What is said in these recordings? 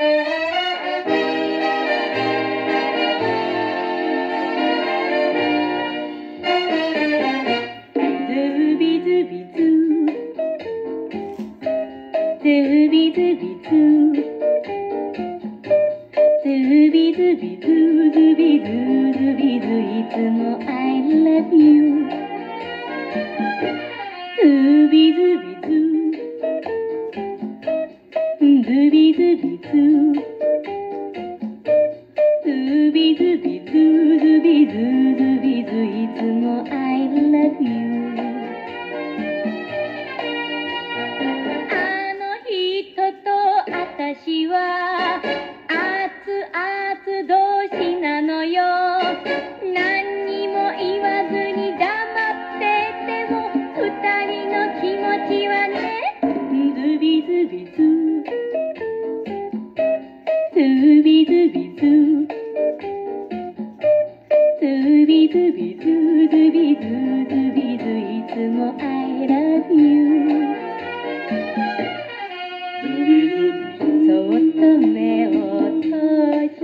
ビズビズビズズビズビズズビズズビズいつも I love you あの人と私はズビズビズ。ズビズビズズビズズビズ。いつも I love you そっと目を閉じ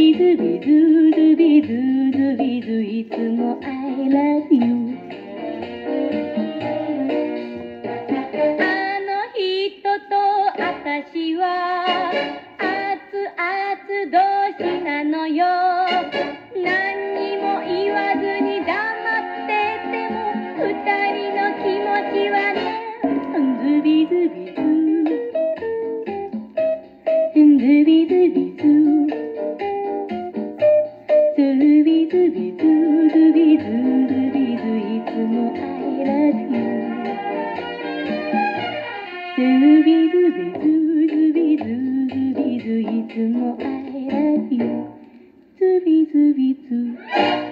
ビズビズズビズズビズいつも I love you あの人と私は熱々同士なのよ。何にも言わずに黙ってても二人の気持ちはねズビズビ。いつも I love you ズビズビズ